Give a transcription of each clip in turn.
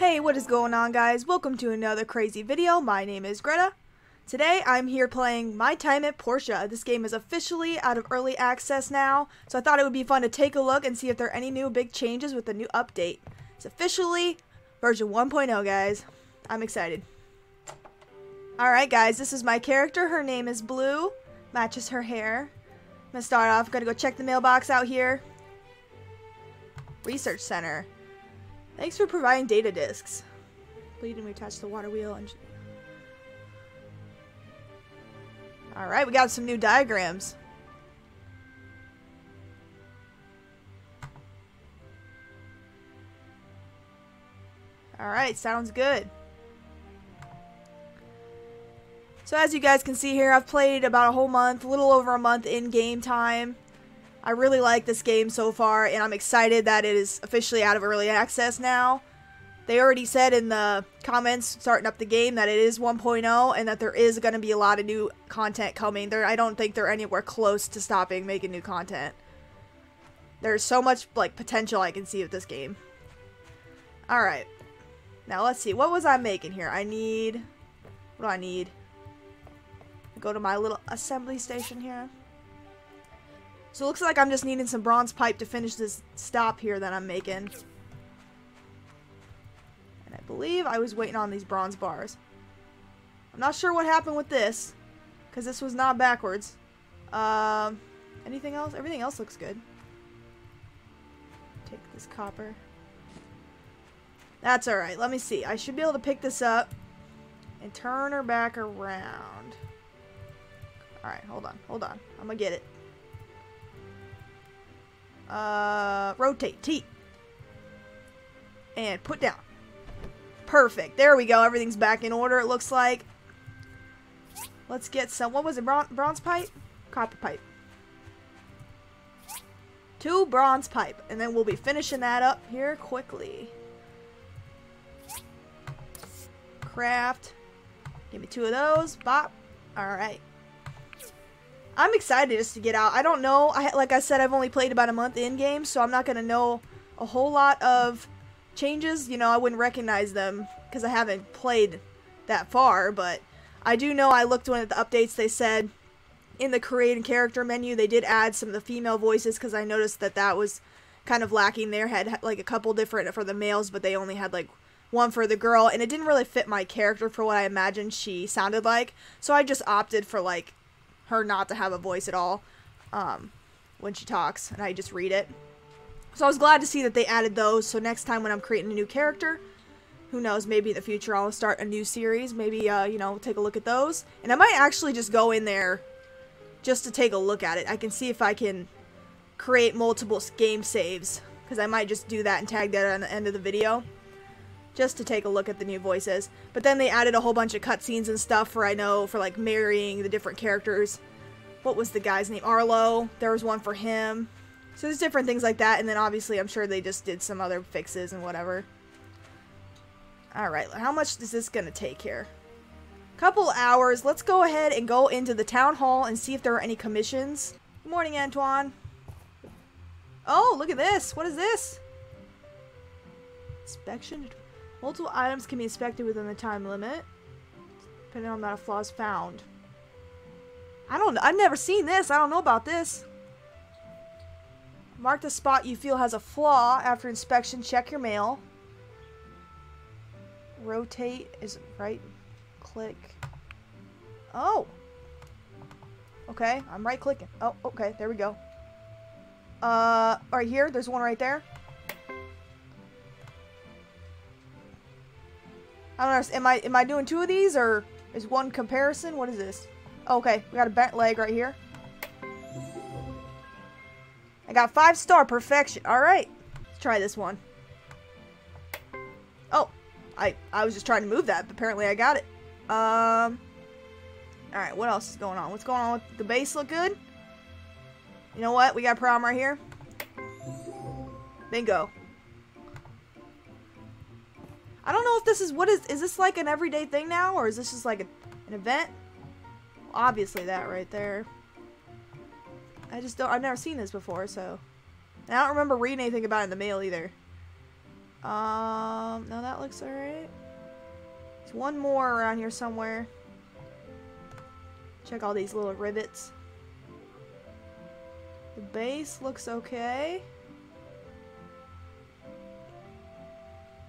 Hey, what is going on guys? Welcome to another crazy video. My name is Greta. Today I'm here playing My Time at Portia. This game is officially out of early access now, so I thought it would be fun to take a look and see if there are any new big changes with the new update. It's officially version 1.0 guys. I'm excited. Alright guys, this is my character. Her name is Blue. Matches her hair. I'm gonna start off, gotta go check the mailbox out here. Research Center. Thanks for providing data disks. Bleeding we attach the water wheel and Alright, we got some new diagrams. Alright, sounds good. So as you guys can see here, I've played about a whole month, a little over a month in game time. I really like this game so far, and I'm excited that it is officially out of early access now. They already said in the comments starting up the game that it is 1.0 and that there is going to be a lot of new content coming. There, I don't think they're anywhere close to stopping making new content. There's so much like potential I can see with this game. All right. Now let's see. What was I making here? I need What do I need? Go to my little assembly station here. So it looks like I'm just needing some bronze pipe to finish this stop here that I'm making. And I believe I was waiting on these bronze bars. I'm not sure what happened with this. Because this was not backwards. Um, anything else? Everything else looks good. Take this copper. That's alright. Let me see. I should be able to pick this up and turn her back around. Alright, hold on. Hold on. I'm gonna get it. Uh, rotate. T. And put down. Perfect. There we go. Everything's back in order, it looks like. Let's get some. What was it? Bron bronze pipe? Copper pipe. Two bronze pipe. And then we'll be finishing that up here quickly. Craft. Give me two of those. Bop. Alright. I'm excited just to get out. I don't know. I Like I said, I've only played about a month in game, so I'm not going to know a whole lot of changes. You know, I wouldn't recognize them because I haven't played that far, but I do know I looked one at the updates they said in the create and character menu they did add some of the female voices because I noticed that that was kind of lacking there. Had like a couple different for the males, but they only had like one for the girl, and it didn't really fit my character for what I imagined she sounded like. So I just opted for like her not to have a voice at all um, when she talks, and I just read it. So I was glad to see that they added those. So next time when I'm creating a new character, who knows, maybe in the future I'll start a new series. Maybe, uh, you know, take a look at those. And I might actually just go in there just to take a look at it. I can see if I can create multiple game saves. Because I might just do that and tag that on the end of the video. Just to take a look at the new voices. But then they added a whole bunch of cutscenes and stuff for, I know, for like marrying the different characters. What was the guy's name? Arlo. There was one for him. So there's different things like that. And then obviously I'm sure they just did some other fixes and whatever. Alright, how much is this going to take here? Couple hours. Let's go ahead and go into the town hall and see if there are any commissions. Good morning, Antoine. Oh, look at this. What is this? Inspection. Multiple items can be inspected within the time limit. Depending on the flaws found. I don't I've never seen this. I don't know about this. Mark the spot you feel has a flaw. After inspection, check your mail. Rotate is right click. Oh. Okay, I'm right clicking. Oh, okay, there we go. Uh, right here, there's one right there. I don't know, am I, am I doing two of these, or is one comparison? What is this? Okay, we got a bent leg right here. I got five star perfection. Alright, let's try this one. Oh, I, I was just trying to move that, but apparently I got it. Um, alright, what else is going on? What's going on with the base look good? You know what? We got a problem right here. Bingo. I don't know if this is, what is, is this like an everyday thing now? Or is this just like a, an event? Obviously that right there. I just don't, I've never seen this before, so. And I don't remember reading anything about it in the mail either. Um, no, that looks alright. There's one more around here somewhere. Check all these little rivets. The base looks okay.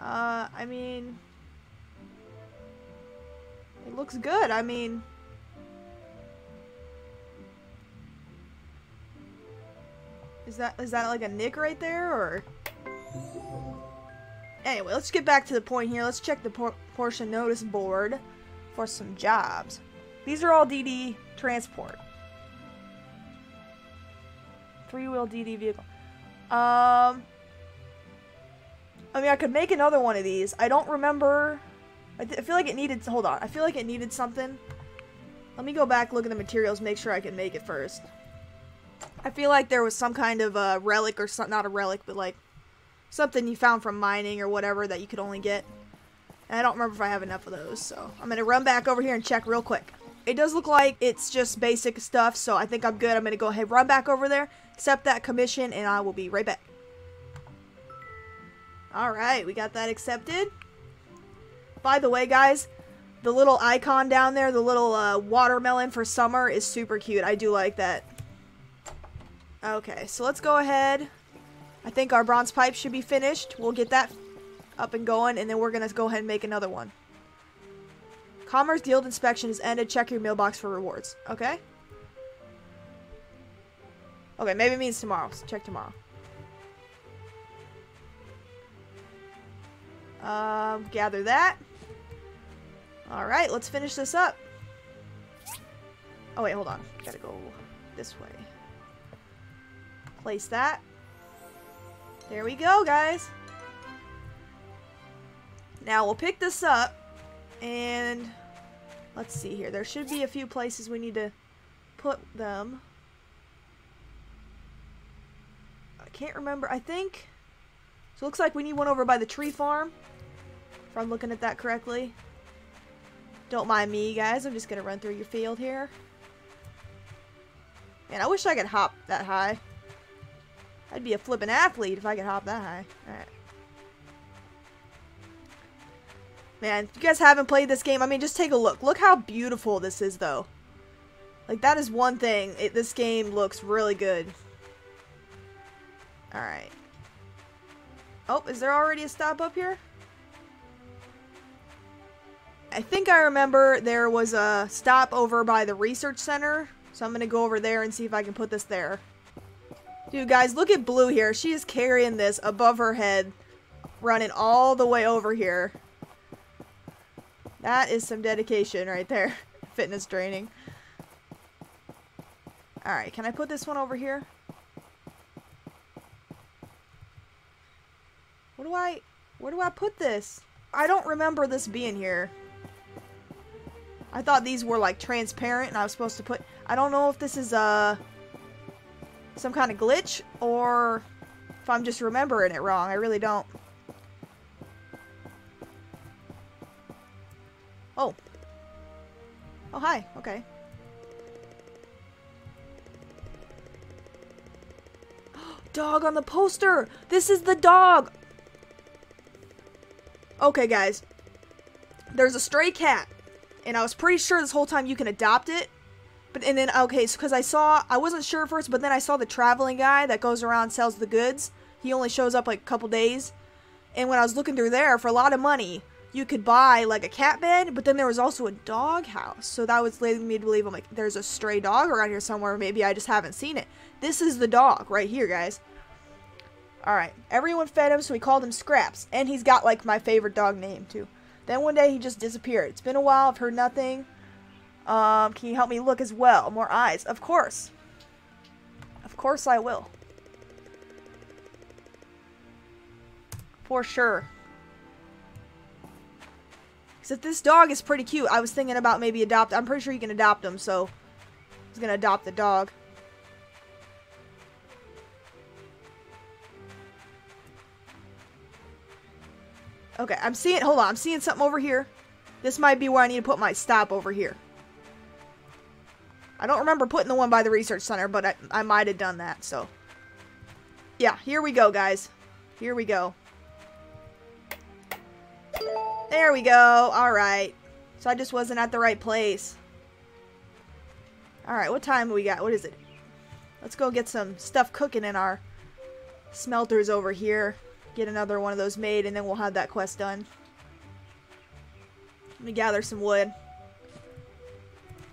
Uh, I mean... It looks good, I mean... Is that is that like a nick right there, or... Anyway, let's get back to the point here. Let's check the por Portia notice board for some jobs. These are all DD transport. Three-wheel DD vehicle. Um, I mean, I could make another one of these. I don't remember. I, I feel like it needed. Hold on. I feel like it needed something. Let me go back, look at the materials, make sure I can make it first. I feel like there was some kind of a relic or something. Not a relic, but like something you found from mining or whatever that you could only get. And I don't remember if I have enough of those, so I'm gonna run back over here and check real quick. It does look like it's just basic stuff, so I think I'm good. I'm gonna go ahead, run back over there, accept that commission, and I will be right back. Alright, we got that accepted. By the way, guys, the little icon down there, the little uh, watermelon for summer is super cute. I do like that. Okay, so let's go ahead. I think our bronze pipe should be finished. We'll get that up and going, and then we're going to go ahead and make another one. Commerce Guild inspection is ended. Check your mailbox for rewards. Okay? Okay, maybe it means tomorrow. So check tomorrow. Um, gather that. Alright, let's finish this up. Oh, wait, hold on. Gotta go this way. Place that. There we go, guys. Now, we'll pick this up, and let's see here. There should be a few places we need to put them. I can't remember. I think... So, it looks like we need one over by the tree farm. If I'm looking at that correctly. Don't mind me, guys. I'm just going to run through your field here. Man, I wish I could hop that high. I'd be a flippin' athlete if I could hop that high. Alright. Man, if you guys haven't played this game, I mean, just take a look. Look how beautiful this is, though. Like, that is one thing. It, this game looks really good. Alright. Oh, is there already a stop up here? I think I remember there was a stop over by the research center. So I'm going to go over there and see if I can put this there. Dude, guys, look at Blue here. She is carrying this above her head, running all the way over here. That is some dedication right there. Fitness training. Alright, can I put this one over here? What do I... Where do I put this? I don't remember this being here. I thought these were like transparent and I was supposed to put... I don't know if this is uh, some kind of glitch or if I'm just remembering it wrong. I really don't. Oh. Oh, hi. Okay. dog on the poster! This is the dog! Okay, guys. There's a stray cat and I was pretty sure this whole time you can adopt it. But and then okay, so because I saw I wasn't sure first, but then I saw the traveling guy that goes around sells the goods. He only shows up like a couple days, and when I was looking through there for a lot of money, you could buy like a cat bed, but then there was also a dog house. So that was leading me to believe I'm like, there's a stray dog around here somewhere. Maybe I just haven't seen it. This is the dog right here, guys. All right, everyone fed him, so we called him Scraps, and he's got like my favorite dog name too. Then one day he just disappeared. It's been a while. I've heard nothing. Um, can you help me look as well? More eyes. Of course. Of course I will. For sure. Except this dog is pretty cute. I was thinking about maybe adopt. I'm pretty sure you can adopt him, so I was gonna adopt the dog. Okay, I'm seeing, hold on, I'm seeing something over here. This might be where I need to put my stop over here. I don't remember putting the one by the research center, but I, I might have done that, so. Yeah, here we go, guys. Here we go. There we go. Alright. So I just wasn't at the right place. Alright, what time we got? What is it? Let's go get some stuff cooking in our smelters over here. Get another one of those made, and then we'll have that quest done. Let me gather some wood.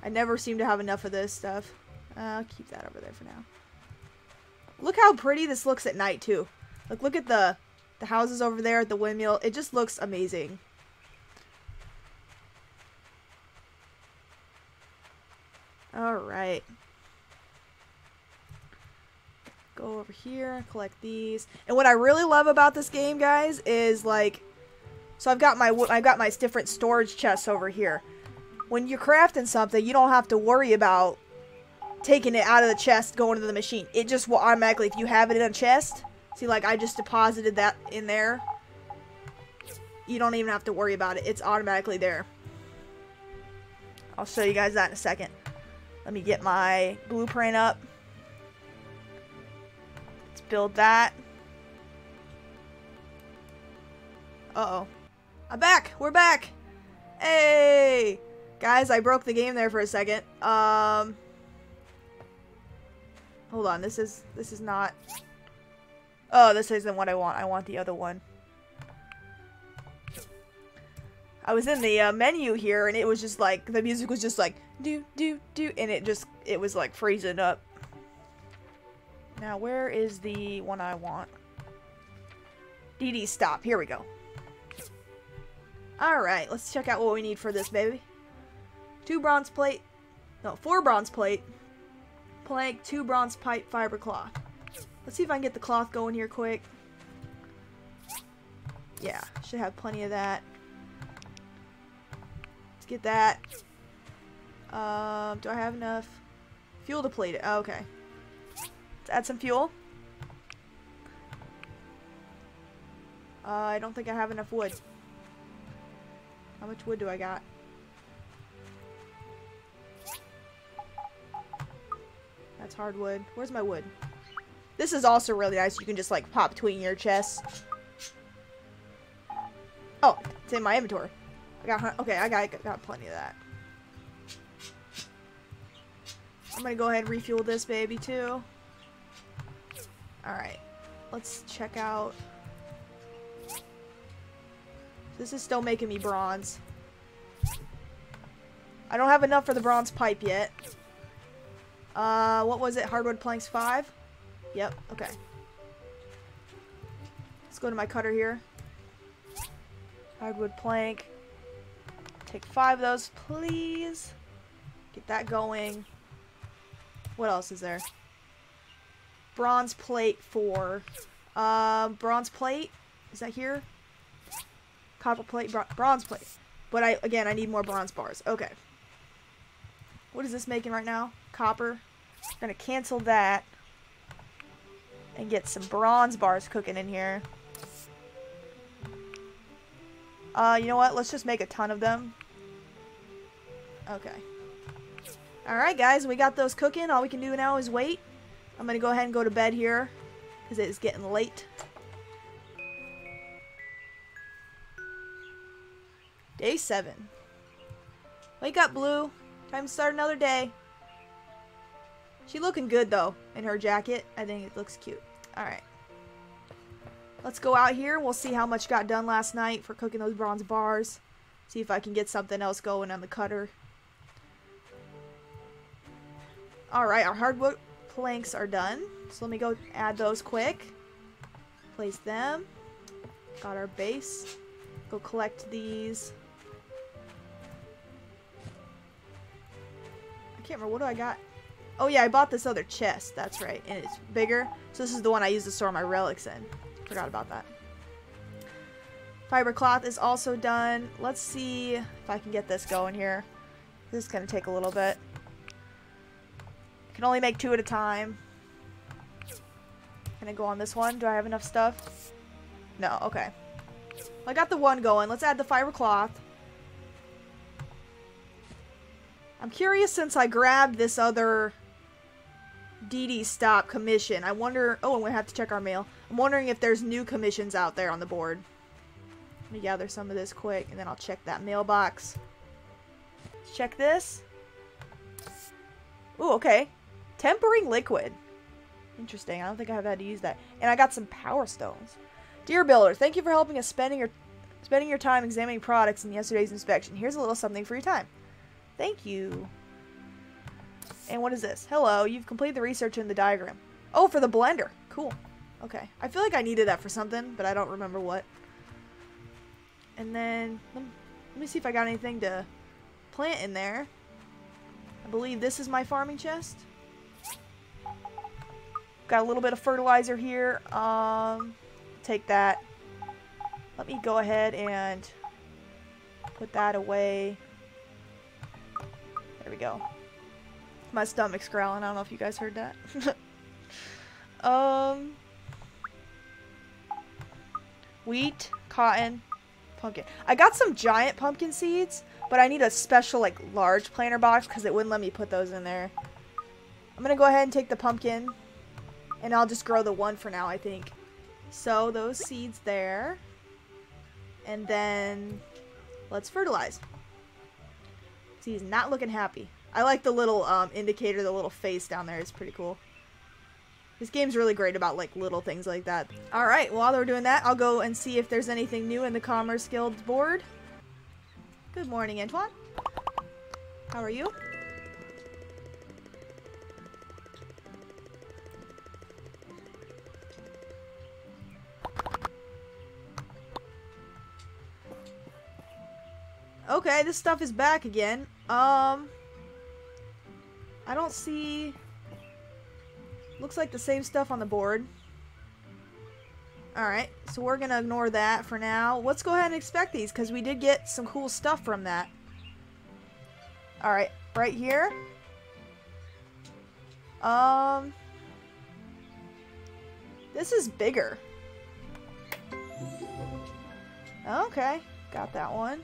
I never seem to have enough of this stuff. Uh, I'll keep that over there for now. Look how pretty this looks at night, too. Like, look at the, the houses over there at the windmill. It just looks amazing. Alright. Go over here, collect these. And what I really love about this game, guys, is like... So I've got my I've got my different storage chests over here. When you're crafting something, you don't have to worry about taking it out of the chest, going to the machine. It just will automatically, if you have it in a chest, see like I just deposited that in there. You don't even have to worry about it. It's automatically there. I'll show you guys that in a second. Let me get my blueprint up. Build that. Uh-oh. I'm back! We're back! Hey! Guys, I broke the game there for a second. Um... Hold on, this is this is not Oh, this isn't what I want. I want the other one. I was in the uh, menu here and it was just like the music was just like do do do and it just it was like freezing up. Now where is the one I want? DD stop. Here we go. Alright, let's check out what we need for this baby. Two bronze plate. No, four bronze plate. Plank, two bronze pipe, fiber cloth. Let's see if I can get the cloth going here quick. Yeah, should have plenty of that. Let's get that. Um, do I have enough fuel to plate it? Oh, okay. Let's add some fuel. Uh, I don't think I have enough wood. How much wood do I got? That's hardwood. Where's my wood? This is also really nice. You can just like pop between your chests. Oh, it's in my inventory. I got okay. I got got plenty of that. I'm gonna go ahead and refuel this baby too. Alright. Let's check out. This is still making me bronze. I don't have enough for the bronze pipe yet. Uh, what was it? Hardwood planks 5? Yep, okay. Let's go to my cutter here. Hardwood plank. Take five of those, please. Get that going. What else is there? Bronze plate four. Um, bronze plate. Is that here? Copper plate, bro bronze plate. But I again, I need more bronze bars. Okay. What is this making right now? Copper. I'm gonna cancel that. And get some bronze bars cooking in here. Uh, you know what? Let's just make a ton of them. Okay. Alright guys, we got those cooking. All we can do now is wait. I'm going to go ahead and go to bed here. Because it is getting late. Day 7. Wake up, Blue. Time to start another day. She looking good, though, in her jacket. I think it looks cute. Alright. Let's go out here. We'll see how much got done last night for cooking those bronze bars. See if I can get something else going on the cutter. Alright, our hardwood planks are done. So let me go add those quick. Place them. Got our base. Go collect these. I can't remember. What do I got? Oh yeah, I bought this other chest. That's right. And it's bigger. So this is the one I use to store my relics in. Forgot about that. Fiber cloth is also done. Let's see if I can get this going here. This is going to take a little bit. Can only make two at a time. Can I go on this one? Do I have enough stuff? No, okay. I got the one going. Let's add the fiber cloth. I'm curious since I grabbed this other DD stop commission. I wonder... Oh, I'm going to have to check our mail. I'm wondering if there's new commissions out there on the board. Let me gather some of this quick, and then I'll check that mailbox. Let's check this. Ooh, okay. Tempering liquid. Interesting. I don't think I've had to use that. And I got some power stones. Dear Builder, thank you for helping us spending your spending your time examining products in yesterday's inspection. Here's a little something for your time. Thank you. And what is this? Hello, you've completed the research in the diagram. Oh, for the blender. Cool. Okay. I feel like I needed that for something, but I don't remember what. And then, let me, see if I got anything to plant in there. I believe this is my farming chest. Got a little bit of fertilizer here. Um, take that. Let me go ahead and put that away. There we go. My stomach's growling. I don't know if you guys heard that. um, wheat, cotton, pumpkin. I got some giant pumpkin seeds, but I need a special, like, large planter box because it wouldn't let me put those in there. I'm going to go ahead and take the pumpkin, and I'll just grow the one for now, I think. So, those seeds there. And then, let's fertilize. See, he's not looking happy. I like the little um, indicator, the little face down there. It's pretty cool. This game's really great about like little things like that. Alright, while they're doing that, I'll go and see if there's anything new in the Commerce Guild board. Good morning, Antoine. How are you? Okay, this stuff is back again. Um, I don't see... Looks like the same stuff on the board. Alright, so we're going to ignore that for now. Let's go ahead and expect these, because we did get some cool stuff from that. Alright, right here. Um... This is bigger. Okay, got that one.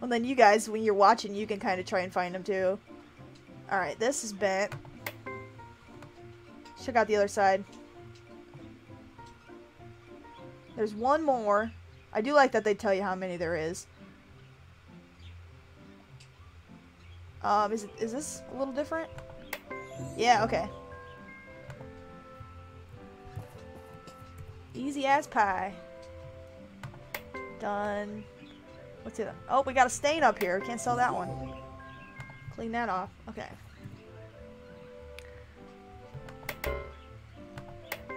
Well, then you guys, when you're watching, you can kind of try and find them too. Alright, this is bent. Check out the other side. There's one more. I do like that they tell you how many there is. Um, is, it, is this a little different? Yeah, okay. Easy as pie. Done. What's it? Oh, we got a stain up here. Can't sell that one. Clean that off. Okay.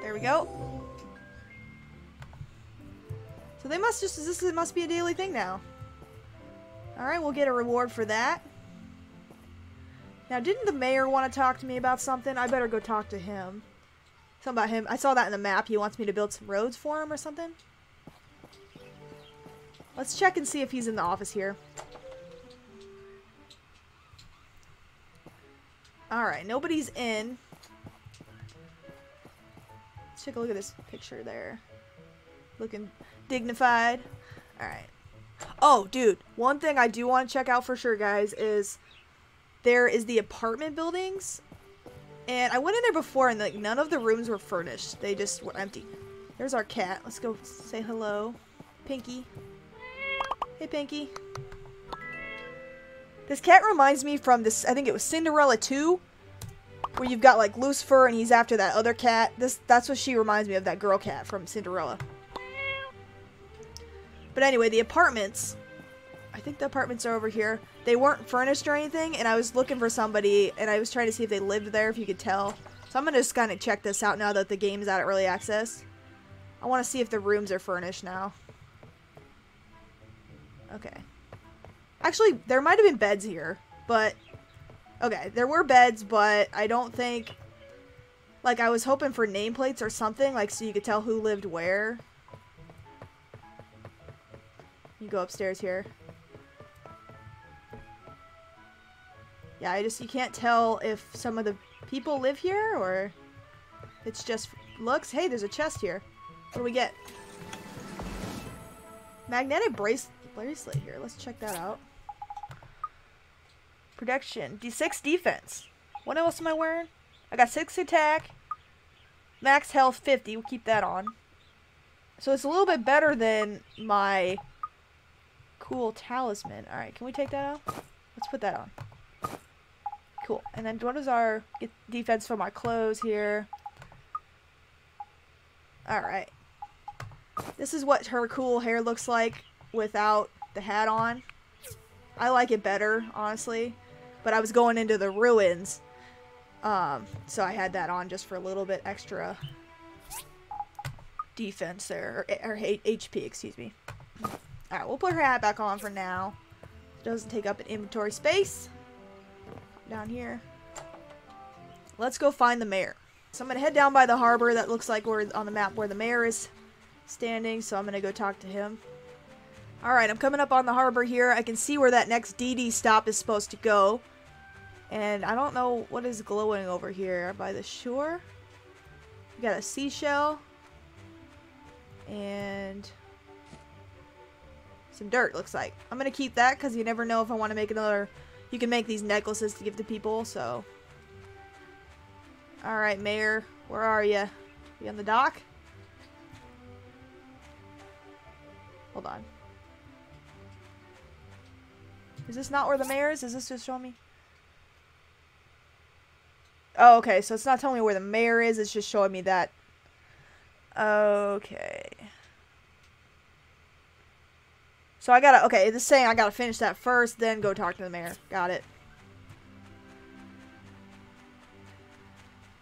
There we go. So they must just, this must be a daily thing now. Alright, we'll get a reward for that. Now, didn't the mayor want to talk to me about something? I better go talk to him. Something about him. I saw that in the map. He wants me to build some roads for him or something. Let's check and see if he's in the office here. Alright, nobody's in. Let's take a look at this picture there. Looking dignified. Alright. Oh, dude. One thing I do want to check out for sure, guys, is there is the apartment buildings. And I went in there before and like none of the rooms were furnished. They just were empty. There's our cat. Let's go say hello. Pinky. Hey, Pinky. This cat reminds me from this, I think it was Cinderella 2, where you've got, like, Lucifer and he's after that other cat. This That's what she reminds me of, that girl cat from Cinderella. But anyway, the apartments, I think the apartments are over here. They weren't furnished or anything, and I was looking for somebody, and I was trying to see if they lived there, if you could tell. So I'm going to just kind of check this out now that the game is out at early access. I want to see if the rooms are furnished now. Okay. Actually, there might have been beds here, but... Okay, there were beds, but I don't think... Like, I was hoping for nameplates or something, like, so you could tell who lived where. You go upstairs here. Yeah, I just, you can't tell if some of the people live here, or it's just looks. Hey, there's a chest here. What do we get? Magnetic brace bracelet here. Let's check that out. Protection. D6 defense. What else am I wearing? I got 6 attack. Max health 50. We'll keep that on. So it's a little bit better than my cool talisman. Alright, can we take that out? Let's put that on. Cool. And then what is our defense from our clothes here? Alright. This is what her cool hair looks like without the hat on. I like it better, honestly. But I was going into the ruins. Um, so I had that on just for a little bit extra defense there. Or, or HP, excuse me. Alright, we'll put her hat back on for now. It Doesn't take up an inventory space. Down here. Let's go find the mayor. So I'm going to head down by the harbor. That looks like we're on the map where the mayor is standing. So I'm going to go talk to him. Alright, I'm coming up on the harbor here. I can see where that next DD stop is supposed to go. And I don't know what is glowing over here by the shore. We got a seashell. And some dirt, looks like. I'm going to keep that because you never know if I want to make another... You can make these necklaces to give to people, so... Alright, Mayor. Where are you? You on the dock? Hold on. Is this not where the mayor is? Is this just showing me? Oh, okay. So it's not telling me where the mayor is. It's just showing me that. Okay. So I gotta, okay, it's saying I gotta finish that first, then go talk to the mayor. Got it.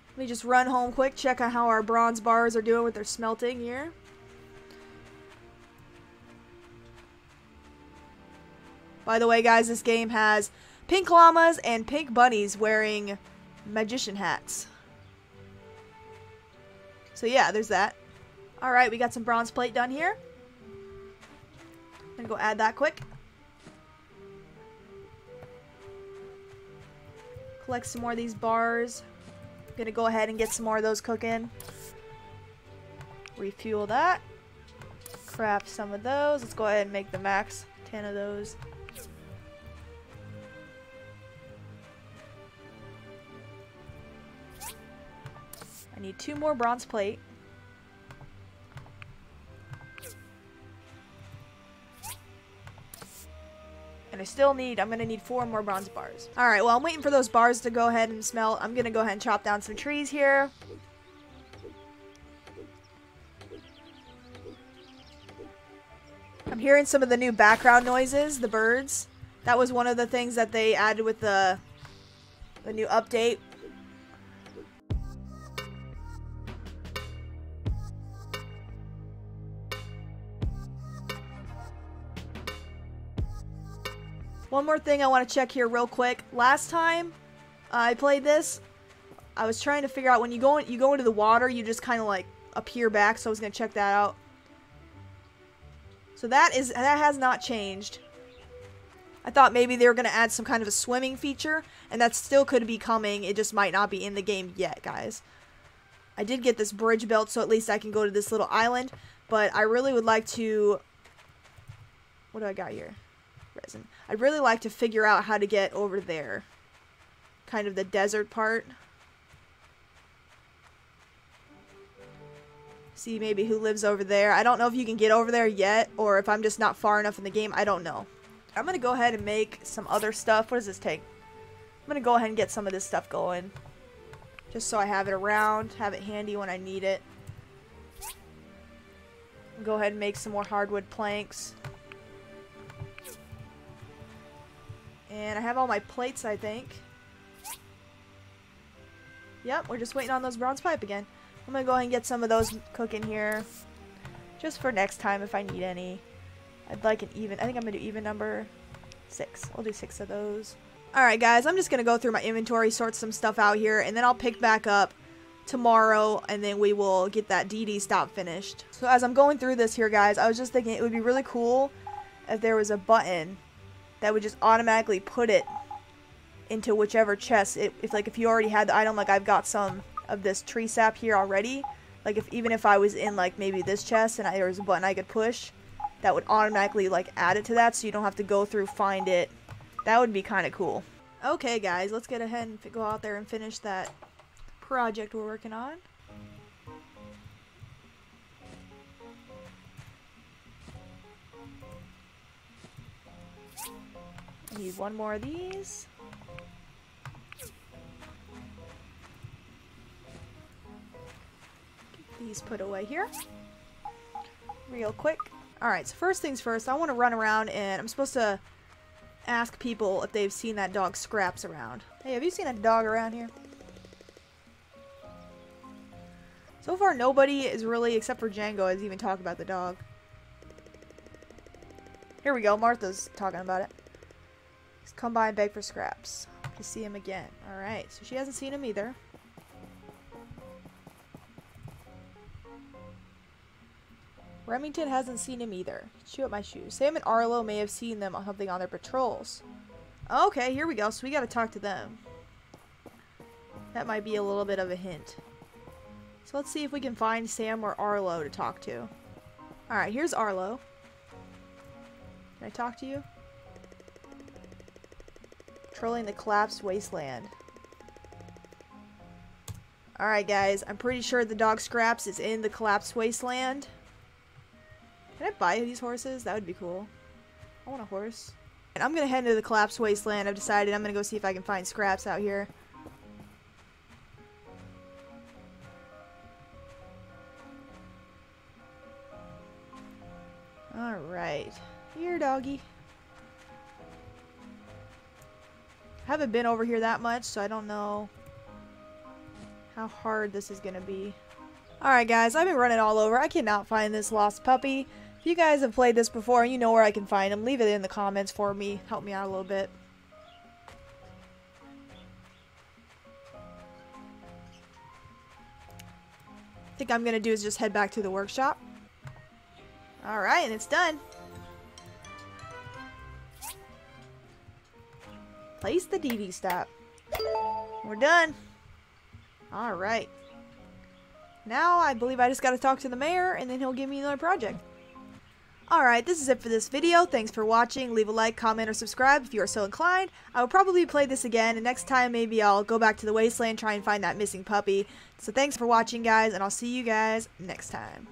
Let me just run home quick, check on how our bronze bars are doing with their smelting here. By the way, guys, this game has pink llamas and pink bunnies wearing magician hats. So yeah, there's that. Alright, we got some bronze plate done here. I'm Gonna go add that quick. Collect some more of these bars. I'm Gonna go ahead and get some more of those cooking. Refuel that. Craft some of those. Let's go ahead and make the max 10 of those. Need two more bronze plate. And I still need, I'm going to need four more bronze bars. Alright, well, I'm waiting for those bars to go ahead and smelt. I'm going to go ahead and chop down some trees here. I'm hearing some of the new background noises, the birds. That was one of the things that they added with the, the new update One more thing I want to check here real quick. Last time uh, I played this, I was trying to figure out when you go in, you go into the water, you just kind of like appear back. So I was gonna check that out. So that is that has not changed. I thought maybe they were gonna add some kind of a swimming feature, and that still could be coming. It just might not be in the game yet, guys. I did get this bridge built, so at least I can go to this little island. But I really would like to. What do I got here? Resin. I'd really like to figure out how to get over there. Kind of the desert part. See maybe who lives over there. I don't know if you can get over there yet, or if I'm just not far enough in the game. I don't know. I'm going to go ahead and make some other stuff. What does this take? I'm going to go ahead and get some of this stuff going. Just so I have it around, have it handy when I need it. Go ahead and make some more hardwood planks. And I have all my plates, I think. Yep, we're just waiting on those bronze pipe again. I'm gonna go ahead and get some of those cooking here. Just for next time if I need any. I'd like an even, I think I'm gonna do even number six. I'll do six of those. Alright guys, I'm just gonna go through my inventory, sort some stuff out here, and then I'll pick back up tomorrow, and then we will get that DD stop finished. So as I'm going through this here, guys, I was just thinking it would be really cool if there was a button that would just automatically put it into whichever chest. It, if like if you already had the item, like I've got some of this tree sap here already. Like if even if I was in like maybe this chest and I, there was a button I could push, that would automatically like add it to that, so you don't have to go through find it. That would be kind of cool. Okay, guys, let's get ahead and go out there and finish that project we're working on. Need one more of these. Get these put away here. Real quick. Alright, so first things first, I want to run around and I'm supposed to ask people if they've seen that dog Scraps around. Hey, have you seen a dog around here? So far, nobody is really, except for Django, has even talked about the dog. Here we go. Martha's talking about it. He's come by and beg for scraps. To see him again. Alright, so she hasn't seen him either. Remington hasn't seen him either. Chew up my shoes. Sam and Arlo may have seen them on something on their patrols. Okay, here we go. So we gotta talk to them. That might be a little bit of a hint. So let's see if we can find Sam or Arlo to talk to. Alright, here's Arlo. Can I talk to you? Patrolling the collapsed wasteland. Alright guys, I'm pretty sure the dog Scraps is in the collapsed wasteland. Can I buy these horses? That would be cool. I want a horse. And I'm gonna head into the collapsed wasteland. I've decided I'm gonna go see if I can find Scraps out here. Alright. Here, doggy. Haven't been over here that much, so I don't know how hard this is going to be. Alright guys, I've been running all over. I cannot find this lost puppy. If you guys have played this before and you know where I can find him, leave it in the comments for me. Help me out a little bit. I think I'm going to do is just head back to the workshop. Alright, and it's done. Place the DD stop. We're done. Alright. Now I believe I just gotta talk to the mayor and then he'll give me another project. Alright, this is it for this video. Thanks for watching. Leave a like, comment, or subscribe if you are so inclined. I will probably play this again, and next time maybe I'll go back to the wasteland try and find that missing puppy. So thanks for watching, guys, and I'll see you guys next time.